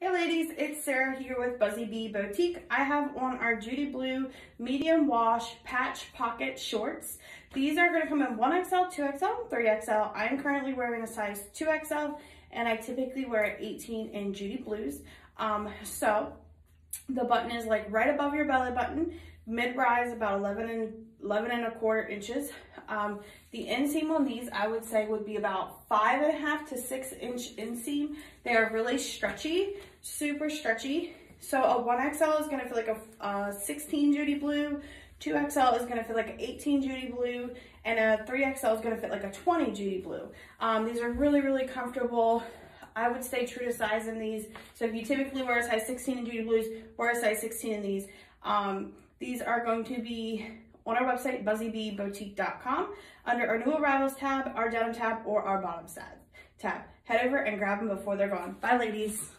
Hey ladies, it's Sarah here with Buzzy Bee Boutique. I have on our Judy Blue medium wash patch pocket shorts. These are gonna come in 1XL, 2XL, 3XL. I am currently wearing a size 2XL and I typically wear 18 in Judy Blues. Um, so the button is like right above your belly button, mid-rise about 11 and 11 and a quarter inches. Um, the inseam on these, I would say would be about five and a half to six inch inseam. They are really stretchy, super stretchy. So a 1XL is gonna feel like a, a 16 Judy Blue, 2XL is gonna feel like an 18 Judy Blue, and a 3XL is gonna fit like a 20 Judy Blue. Um, these are really, really comfortable. I would stay true to size in these. So if you typically wear a size 16 in Judy Blues, wear a size 16 in these. Um, these are going to be on our website, buzzybeeboutique.com, under our new arrivals tab, our denim tab, or our bottoms tab. Head over and grab them before they're gone. Bye, ladies.